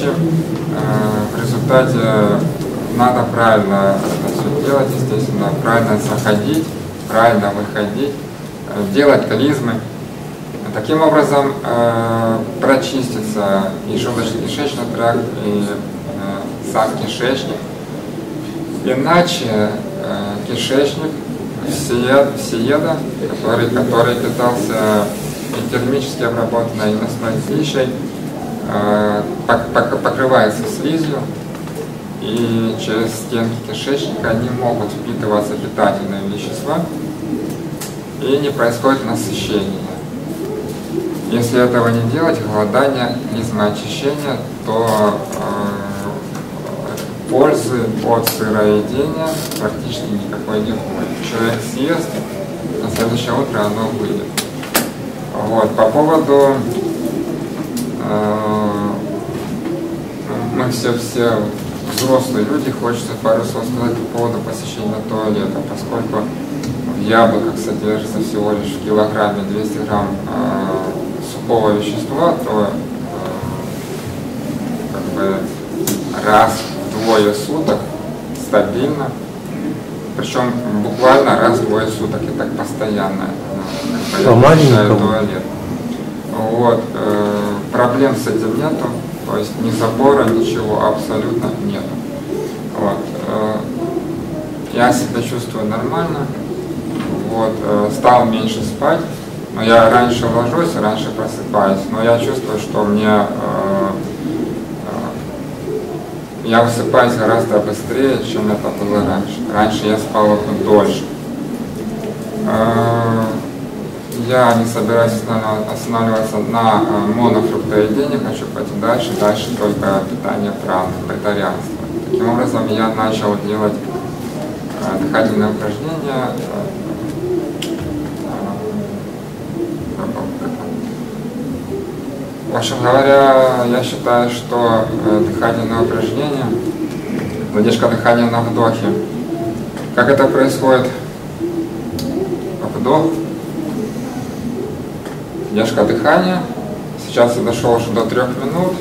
вещи. Э, в результате надо правильно это все делать, естественно, правильно заходить, правильно выходить, э, делать клизмы. Таким образом э, прочистится и желудочно-кишечный тракт, и сам кишечник. Иначе кишечник всеед, всееда, который, который питался и термически обработанной мясной пищей, покрывается слизью, и через стенки кишечника не могут впитываться питательные вещества, и не происходит насыщение. Если этого не делать, голодание, очищения, то э, пользы от сыроедения практически никакой не будет. Человек съест, на следующее утро оно выйдет. Вот, по поводу э, мы все все взрослые люди, хочется пару слов сказать по поводу посещения туалета, поскольку в яблоках содержится всего лишь в килограмме 200 грамм э, сухого вещества, то э, как бы раз в двое суток стабильно, причем буквально раз в двое суток и так постоянно. Э, как бы, я туалет. Вот, э, проблем с этим нету, то есть ни забора, ничего абсолютно нету. Вот, э, я себя чувствую нормально, вот, э, стал меньше спать, но я раньше ложусь, раньше просыпаюсь, но я чувствую, что мне э, я высыпаюсь гораздо быстрее, чем это было раньше. Раньше я спал дольше. Э, я не собираюсь останавливаться на э, монофруктоедении, хочу пойти дальше, дальше только питание праны, бритарианство. Таким образом, я начал делать э, дыхательные упражнения, В общем говоря, я считаю, что э, дыхательное упражнение, задержка дыхания на вдохе, как это происходит? Вдох, задержка дыхания. Сейчас я дошел уже до трех минут.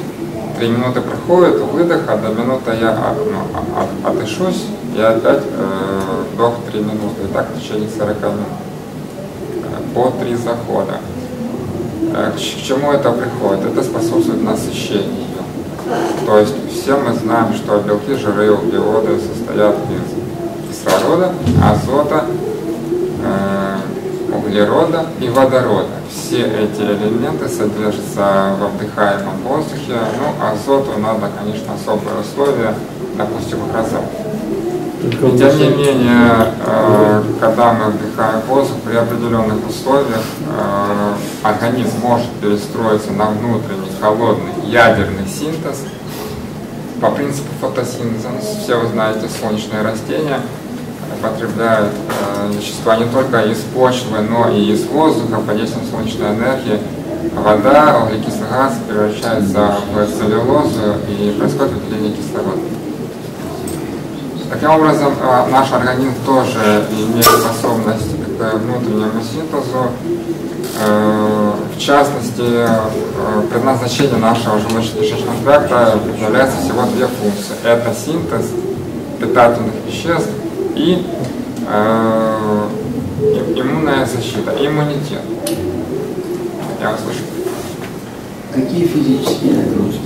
Три минуты проходит, выдох, одна минута я ну, отдышусь, и опять э, вдох три минуты. И так в течение 40 минут. Э, по три захода. Э, к чему это приходит? Это способствует насыщению. То есть все мы знаем, что белки, жиры, углеводы состоят из кислорода, азота, углерода и водорода. Все эти элементы содержатся в вдыхаемом воздухе. Ну, азоту надо, конечно, особые условия, допустим, гроза. И тем не менее, э, когда мы вдыхаем воздух при определенных условиях, э, организм может перестроиться на внутренний холодный ядерный синтез по принципу фотосинтеза. Все вы знаете, солнечные растения потребляют э, вещества не только из почвы, но и из воздуха под действием солнечной энергии. Вода, углекислый газ превращается в целлюлозу и происходит выделение кислорода. Таким образом, а, наш организм тоже имеет способность к внутреннему синтезу. Э, в частности, э, предназначение нашего желудочно-кишечного тракта является всего две функции. Это синтез питательных веществ и э, иммунная защита, иммунитет. Я вас слышу. Какие физические нагрузки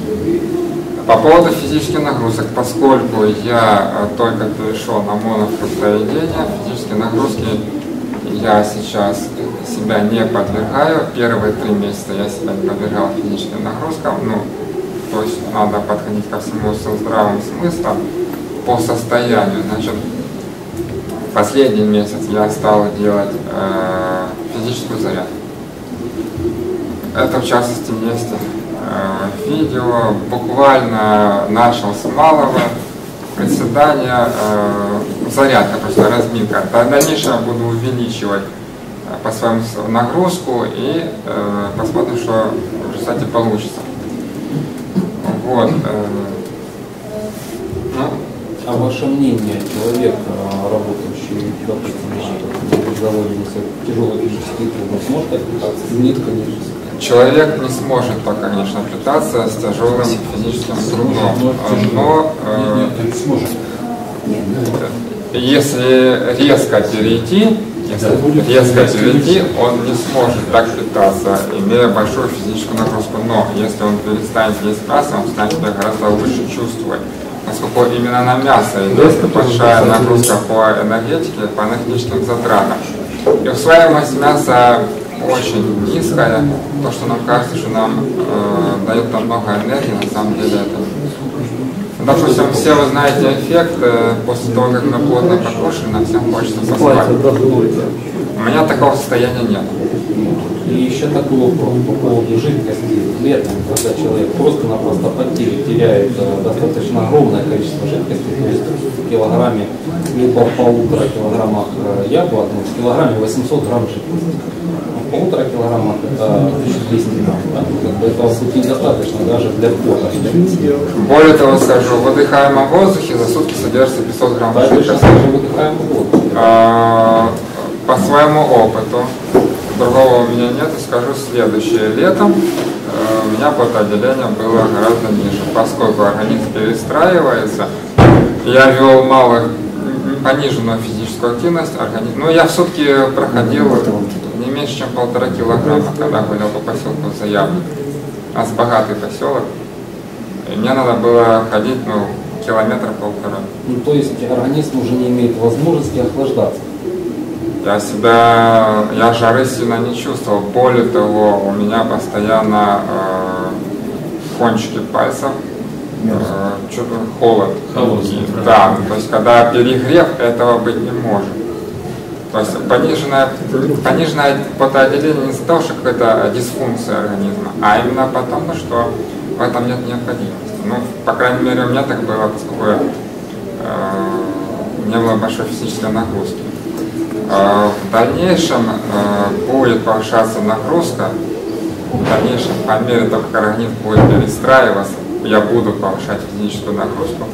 по поводу физических нагрузок, поскольку я э, только перешел на монофруктоедение, физические нагрузки я сейчас себя не подвергаю. Первые три месяца я себя не подвергал физическим нагрузкам. Ну, то есть надо подходить ко всему со здравым смыслом по состоянию. Значит, последний месяц я стал делать э, физическую зарядку. Это в частности есть Э, видео, буквально начал с малого приседания, э, зарядка, просто разминка. В дальнейшем буду увеличивать э, по своему нагрузку и посмотрим, что в результате получится. Вот. Ну, а ваше мнение, человек, работающий, допустим, заводе тяжелой физический труд, сможет отдыхаться? Нет, конечно человек не сможет пока, конечно, питаться с тяжелым физическим трудом, но э, если резко перейти, если резко перейти, он не сможет так питаться, имея большую физическую нагрузку. Но если он перестанет есть мясо, он станет гораздо лучше чувствовать. Поскольку именно на мясо идет большая нагрузка по энергетике, по энергетическим затратам. И усваиваемость мяса очень низкая. То, что нам кажется, что нам э, дает там много энергии, на самом деле это Допустим, все вы знаете эффект, э, после того, как мы плотно покушали, нам всем хочется поспать. У меня такого состояния нет. И еще такой вопрос по поводу жидкости. Летом, когда человек просто-напросто потеет, теряет э, достаточно огромное количество жидкости, то есть в килограмме, не по полутора килограммах э, яблок, но в килограмме 800 грамм жидкости. Ну, в полутора килограммах это 1200 грамм. Да? Как бы этого будет недостаточно даже для пота. Более того скажу, в выдыхаемом воздухе за сутки содержится 500 грамм Да, жидкости. А, По своему опыту, другого у меня нет, и скажу следующее. Летом э, у меня потоотделение было гораздо ниже, поскольку организм перестраивается. Я вел малых, пониженную физическую активность, организм. Ну, я в сутки проходил не меньше, чем полтора килограмма, когда гулял по поселку Заявник. У нас богатый поселок. И мне надо было ходить, ну, километра полтора. Ну, то есть организм уже не имеет возможности охлаждаться. Я себя, я жары сильно не чувствовал. Более того, у меня постоянно э, кончики пальцев, э, что-то холод. Холодный, Да, то есть когда перегрев, этого быть не может. То есть пониженное, пониженное потоотделение не из-за того, что какая-то дисфункция организма, а именно потому, что в этом нет необходимости. Ну, по крайней мере, у меня так было, поскольку э, не было большой физической нагрузки. Э, В дальнейшем э, будет повышаться нагрузка, в дальнейшем, по мере того, как организм будет перестраиваться, я буду повышать физическую нагрузку,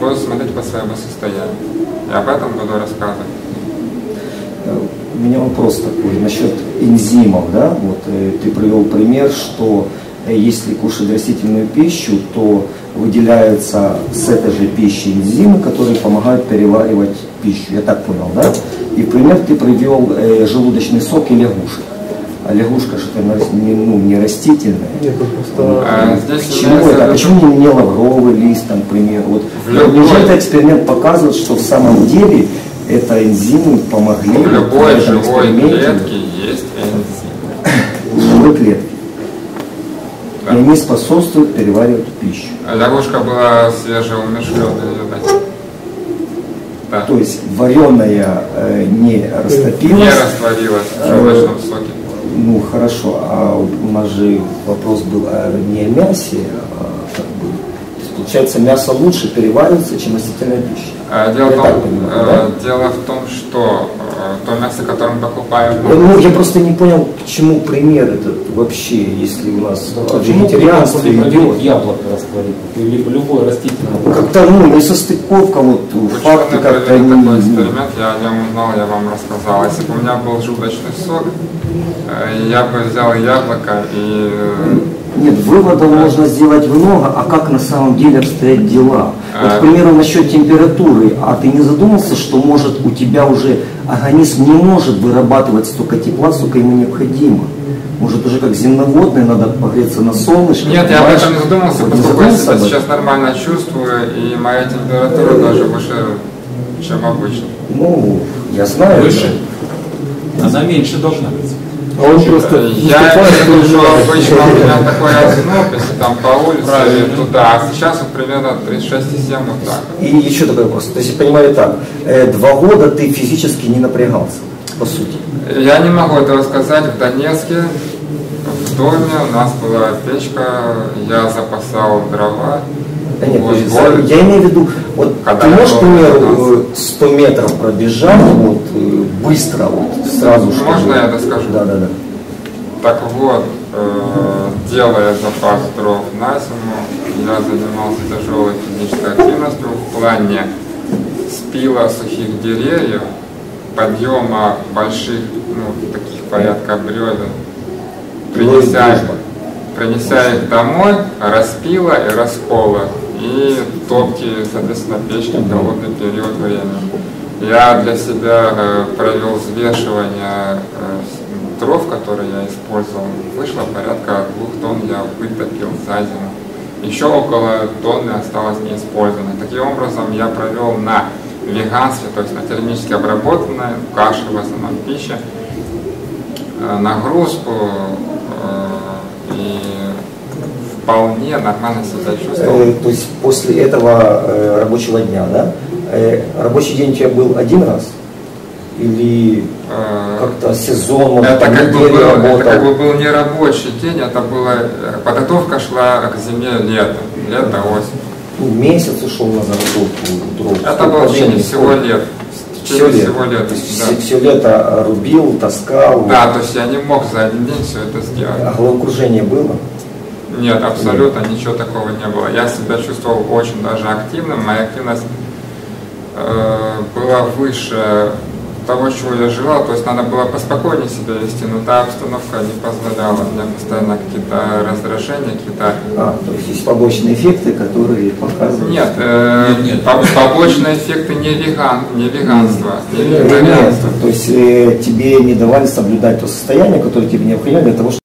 буду смотреть по своему состоянию. И об этом буду рассказывать. У меня вопрос такой насчет энзимов, да, вот э, ты привел пример, что э, если кушать растительную пищу, то выделяются с этой же пищи энзимы, которые помогают переваривать пищу. Я так понял, да? И пример ты привел э, желудочный сок и лягушек. А лягушка же это не, ну, не растительная. Э, Здесь К чему имеется это? виду- Почему не лавровый лист, там, к примеру? Вот неужели эксперимент показывает, что в самом деле это энзимы помогли в любой живой эксперименте? клетке есть энзим. в живой клетке. Да. И они способствуют переваривать пищу. А Лягушка была свежеумершленная, видать. Да. То есть вареная э, не Не растопилась. растворилась в желудочном соке. Ну хорошо, а у нас же вопрос был о, не о мясе, а как бы. то есть, Получается, мясо лучше переваривается, чем растительная пища. Э, Дело, Я в том, понимаю, э, дело в том, что э, то мясо, которое мы покупаем, Я, ну, я просто не понял, к чему пример этот вообще, если у нас Почему вегетарианство не проверить идет. яблоко растворить? Или любое растительное? Как-то, ну, не состыковка, вот факты Ученые как-то провели такой не... эксперимент, я о нем узнал, я вам рассказал. Если бы у меня был желудочный сок, э, я бы взял яблоко и э, Нет, выводов можно сделать много, а как на самом деле обстоят дела. Вот, А. к примеру, насчет температуры, а ты не задумался, что может у тебя уже организм не может вырабатывать столько тепла, сколько ему необходимо? Может уже как земноводный, надо погреться на солнышке? Нет, я об этом не задумался, Вот поскольку я себя сейчас нормально чувствую, и моя температура даже выше, чем обычно. Ну, я знаю. Выше? Она меньше должна быть. А он просто Я что обычно у меня такой озноб, если там по улице Правильно. туда, а сейчас вот примерно 36,7 вот так. И еще такой вопрос. То есть, я понимаю так, э, два года ты физически не напрягался, по сути. Я не могу этого сказать. В Донецке, в доме у нас была печка, я запасал дрова. Да нет, Вот, есть, я имею в виду, вот Когда ты я можешь, к примеру, 19. э, 100 метров пробежать, вот, э, быстро, вот, сразу что Можно я доскажу? Да, да, да. Так вот, э, делая запас дров на зиму, я занимался тяжелой физической активностью в плане спила сухих деревьев, подъема больших, ну, таких порядка бревен, принеся, принеся их домой, распила и раскола. И топки, соответственно, печки в голодный период времени. Я для себя э, провел взвешивание э, дров, которые я использовал. Вышло порядка двух тонн я вытопил за зиму. Еще около тонны осталось неиспользованной. Таким образом, я провел на веганстве, то есть на термически обработанной каше, в основном пище, э, нагрузку и вполне нормально себя чувствовал. То есть после этого рабочего дня, да? Э, Рабочий день у тебя был один раз? Или Э, как-то сезон, Это как, бы был, это как бы был не рабочий день, это было, э, подготовка шла к зиме, лето, лето, осень. Ну, месяц ушел на заготовку дров. Это было в течение всего лет. Все лето. всего лета, То есть да. все, все лето рубил, таскал. Да, то есть я не мог за один день все это сделать. А головокружение было? Нет, абсолютно ничего такого не было. Я себя чувствовал очень даже активным. Моя активность была выше того, чего я желал. То есть надо было поспокойнее себя вести, но та обстановка не позволяла. У меня постоянно какие-то раздражения, какие-то... А, то есть есть побочные эффекты, которые показывают. Нет, э, Нет, нет. по- побочные эффекты не, веган, не веганство, не Э, Нет, вегетарианство. то есть э, тебе не давали соблюдать то состояние, которое тебе необходимо для того, чтобы